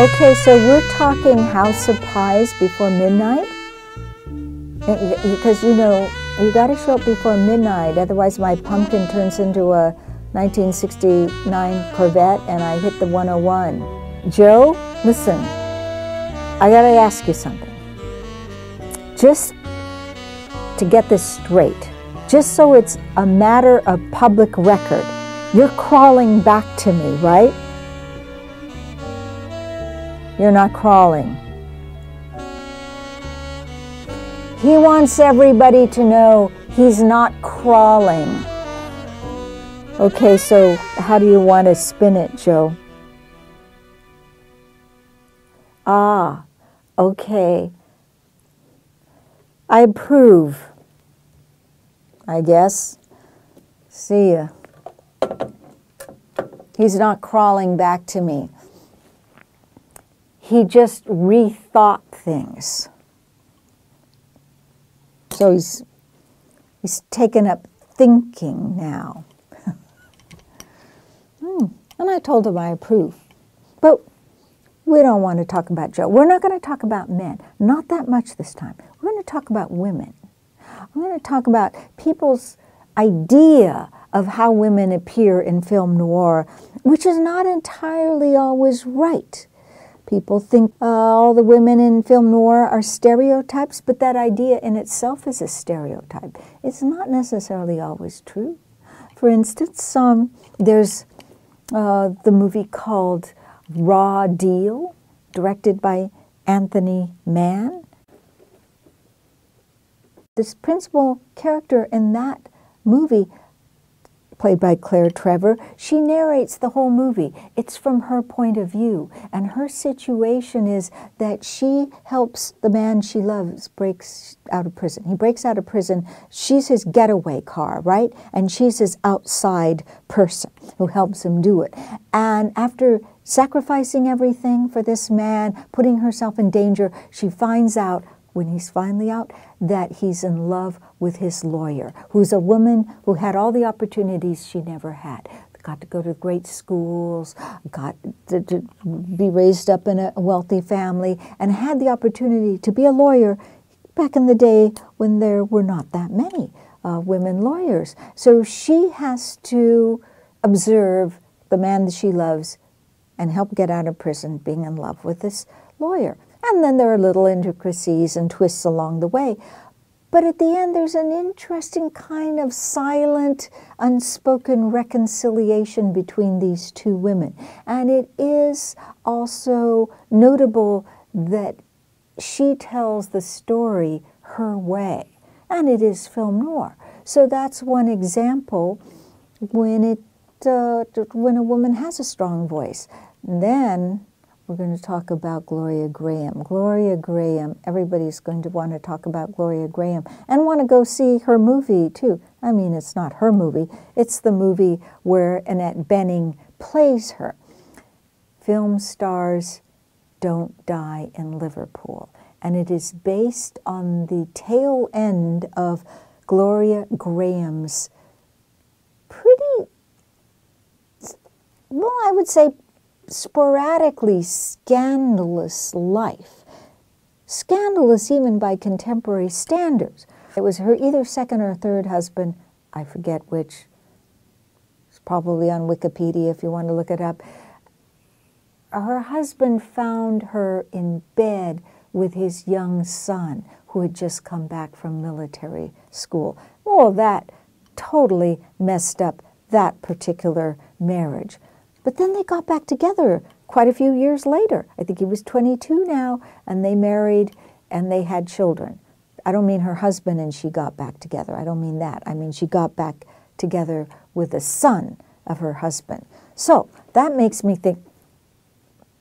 Okay, so we're talking House of Pies before midnight? Eh, because, you know, you got to show up before midnight, otherwise my pumpkin turns into a 1969 Corvette and I hit the 101. Joe, listen, I got to ask you something. Just to get this straight, just so it's a matter of public record, you're crawling back to me, right? You're not crawling. He wants everybody to know he's not crawling. Okay, so how do you want to spin it, Joe? Ah, okay. I approve. I guess. See ya. He's not crawling back to me. He just rethought things. So he's, he's taken up thinking now. hmm. And I told him I approve. But we don't want to talk about Joe. We're not going to talk about men. Not that much this time. We're going to talk about women. I'm going to talk about people's idea of how women appear in film noir, which is not entirely always right. People think uh, all the women in film noir are stereotypes, but that idea in itself is a stereotype. It's not necessarily always true. For instance, um, there's uh, the movie called Raw Deal, directed by Anthony Mann. This principal character in that movie played by Claire Trevor, she narrates the whole movie. It's from her point of view. And her situation is that she helps the man she loves breaks out of prison. He breaks out of prison. She's his getaway car, right? And she's his outside person who helps him do it. And after sacrificing everything for this man, putting herself in danger, she finds out when he's finally out that he's in love with his lawyer, who's a woman who had all the opportunities she never had. Got to go to great schools, got to, to be raised up in a wealthy family, and had the opportunity to be a lawyer back in the day when there were not that many uh, women lawyers. So she has to observe the man that she loves and help get out of prison being in love with this lawyer. And then there are little intricacies and twists along the way. But at the end, there's an interesting kind of silent, unspoken reconciliation between these two women. And it is also notable that she tells the story her way. And it is film noir. So that's one example when, it, uh, when a woman has a strong voice. then we're going to talk about Gloria Grahame. Gloria Grahame, everybody's going to want to talk about Gloria Grahame and want to go see her movie too. I mean, it's not her movie, it's the movie where Annette Bening plays her. Film stars don't die in Liverpool. And it is based on the tail end of Gloria Grahame's pretty, well, I would say sporadically scandalous life, scandalous even by contemporary standards. It was her either second or third husband, I forget which, it's probably on Wikipedia if you want to look it up. Her husband found her in bed with his young son who had just come back from military school. All that totally messed up that particular marriage. But then they got back together quite a few years later. I think he was 22 now, and they married and they had children. I don't mean her husband and she got back together. I don't mean that. I mean she got back together with the son of her husband. So that makes me think,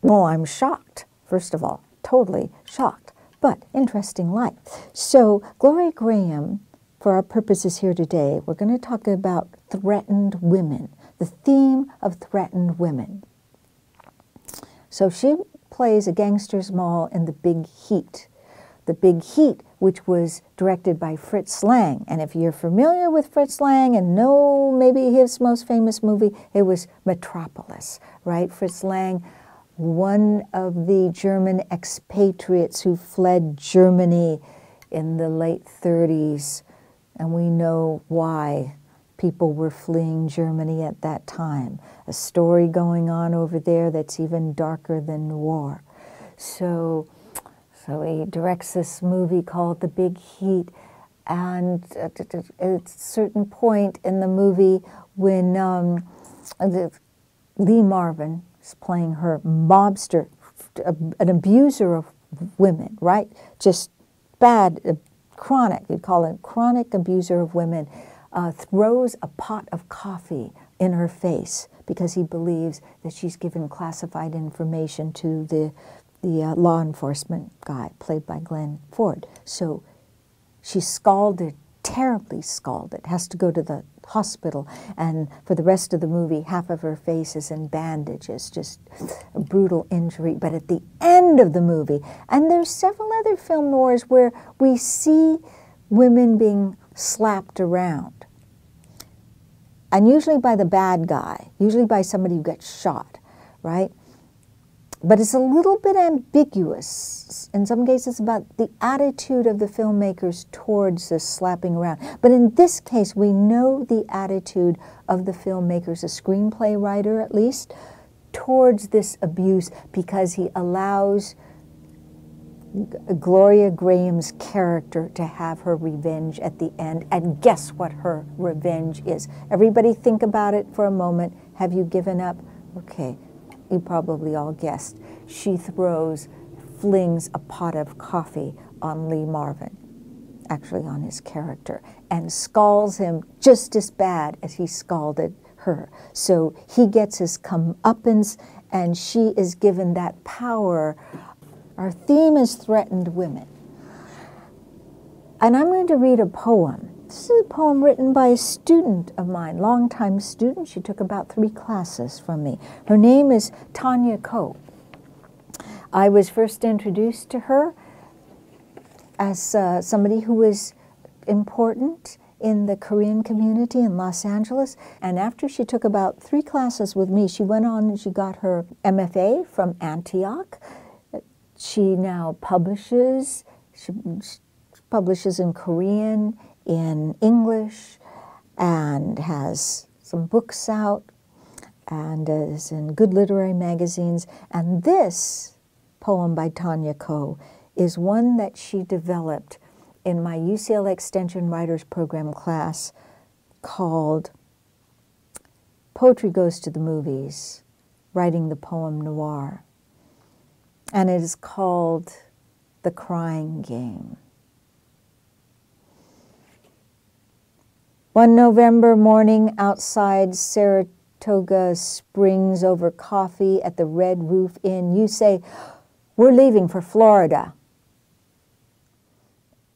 well, I'm shocked, first of all, totally shocked, but interesting life. So Gloria Grahame, for our purposes here today, we're going to talk about threatened women the theme of threatened women. So she plays a gangster's moll in The Big Heat. The Big Heat, which was directed by Fritz Lang. And if you're familiar with Fritz Lang and know maybe his most famous movie, it was Metropolis, right? Fritz Lang one of the German expatriates who fled Germany in the late 30s, and we know why people were fleeing Germany at that time. A story going on over there that's even darker than war. So, so he directs this movie called The Big Heat, and at a certain point in the movie, when um, Lee Marvin is playing her mobster, an abuser of women, right? Just bad, uh, chronic, you'd call it chronic abuser of women, uh, throws a pot of coffee in her face because he believes that she's given classified information to the, the uh, law enforcement guy, played by Glenn Ford. So she's scalded, terribly scalded, has to go to the hospital, and for the rest of the movie, half of her face is in bandages, just a brutal injury. But at the end of the movie, and there's several other film noirs where we see women being slapped around, and usually by the bad guy, usually by somebody who gets shot, right? But it's a little bit ambiguous in some cases about the attitude of the filmmakers towards this slapping around. But in this case, we know the attitude of the filmmakers, a screenplay writer at least, towards this abuse because he allows Gloria Grahame's character to have her revenge at the end. And guess what her revenge is? Everybody think about it for a moment. Have you given up? Okay, you probably all guessed, she throws, flings a pot of coffee on Lee Marvin, actually on his character, and scalds him just as bad as he scalded her. So he gets his comeuppance, and she is given that power. Our theme is threatened women. And I'm going to read a poem this is a poem written by a student of mine, longtime student. She took about three classes from me. Her name is Tanya Ko. I was first introduced to her as uh, somebody who was important in the Korean community in Los Angeles. And after she took about three classes with me, she went on and she got her MFA from Antioch. She now publishes, she, she publishes in Korean, in English and has some books out and is in good literary magazines. And this poem by Tanya Ko is one that she developed in my UCLA Extension Writers Program class called Poetry Goes to the Movies, Writing the Poem Noir. And it is called The Crying Game. One November morning outside Saratoga Springs over coffee at the Red Roof Inn, you say, We're leaving for Florida.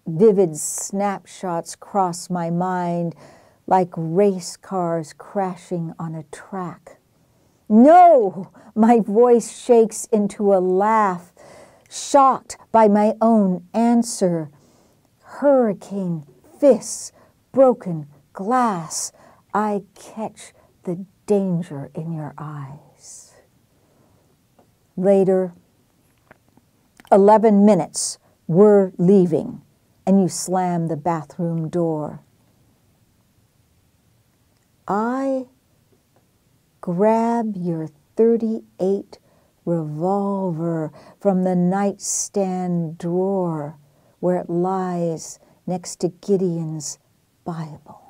Vivid snapshots cross my mind like race cars crashing on a track. No! My voice shakes into a laugh, shocked by my own answer. Hurricane fists, broken glass, I catch the danger in your eyes. Later, 11 minutes, we're leaving, and you slam the bathroom door. I grab your 38 revolver from the nightstand drawer where it lies next to Gideon's Bible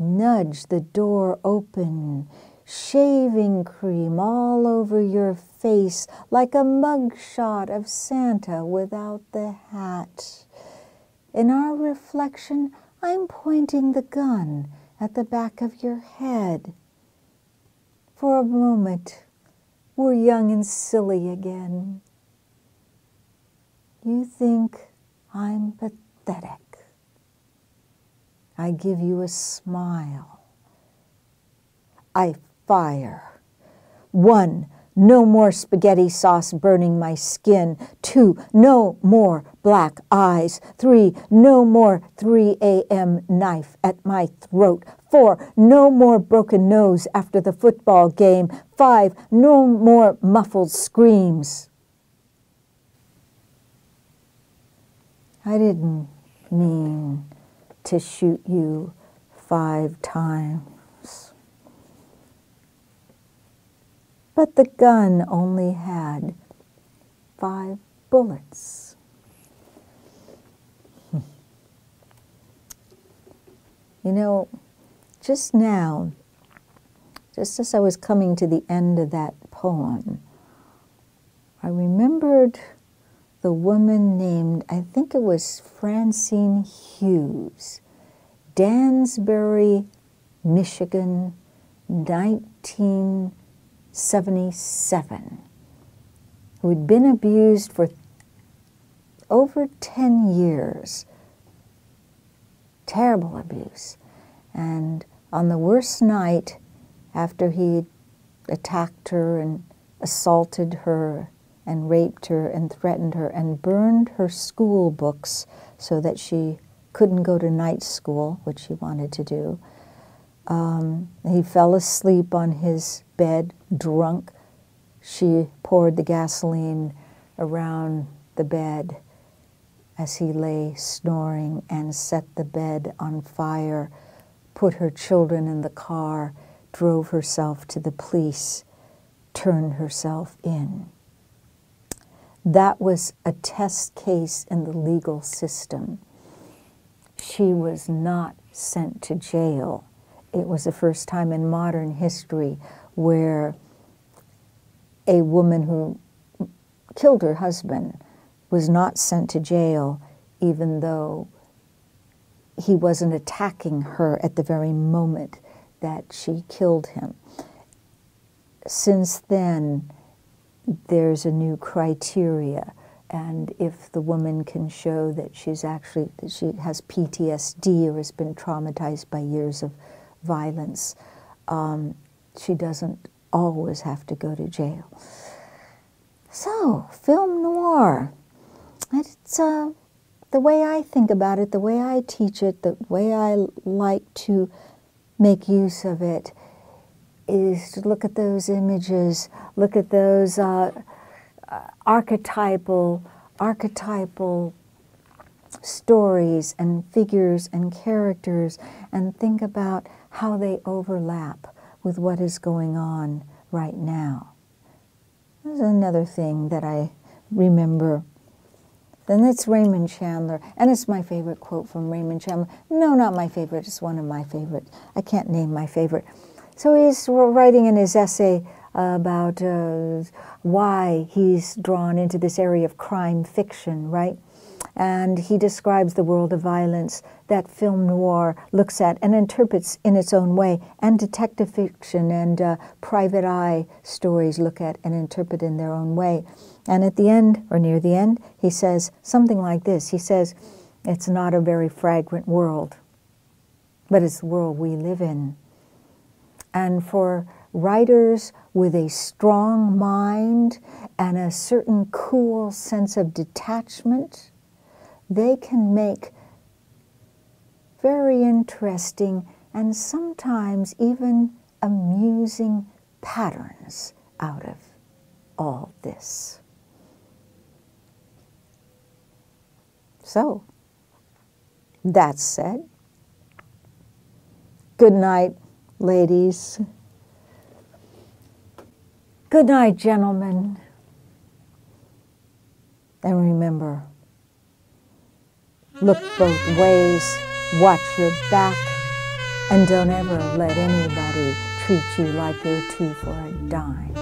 nudge the door open, shaving cream all over your face like a mugshot of Santa without the hat. In our reflection, I'm pointing the gun at the back of your head. For a moment, we're young and silly again. You think I'm pathetic. I give you a smile. I fire. One no more spaghetti sauce burning my skin. Two, no more black eyes. Three, no more 3 a.m. knife at my throat. Four, no more broken nose after the football game. Five, no more muffled screams. I didn't mean to shoot you five times. But the gun only had five bullets. Hmm. You know, just now, just as I was coming to the end of that poem, I remembered the woman named, I think it was Francine Hughes, Dansville, Michigan, 1977, who had been abused for over 10 years. Terrible abuse. And on the worst night, after he attacked her and assaulted her and raped her and threatened her and burned her school books so that she couldn't go to night school, which she wanted to do. Um, he fell asleep on his bed, drunk. She poured the gasoline around the bed as he lay snoring and set the bed on fire, put her children in the car, drove herself to the police, turned herself in. That was a test case in the legal system. She was not sent to jail. It was the first time in modern history where a woman who killed her husband was not sent to jail, even though he wasn't attacking her at the very moment that she killed him. Since then, there's a new criteria and if the woman can show that she's actually that she has PTSD or has been traumatized by years of violence, um, she doesn't always have to go to jail. So, film noir. It's uh, the way I think about it, the way I teach it, the way I like to make use of it is to look at those images, look at those uh, uh, archetypal, archetypal stories and figures and characters and think about how they overlap with what is going on right now. There's another thing that I remember. Then it's Raymond Chandler, and it's my favorite quote from Raymond Chandler. No, not my favorite, it's one of my favorites. I can't name my favorite. So he's writing in his essay about uh, why he's drawn into this area of crime fiction, right? And he describes the world of violence that film noir looks at and interprets in its own way, and detective fiction and uh, private eye stories look at and interpret in their own way. And at the end, or near the end, he says something like this He says, It's not a very fragrant world, but it's the world we live in. And for writers with a strong mind and a certain cool sense of detachment, they can make very interesting and sometimes even amusing patterns out of all this. So, that said, good night ladies. Good night, gentlemen. And remember, look both ways, watch your back, and don't ever let anybody treat you like you're two for a dime.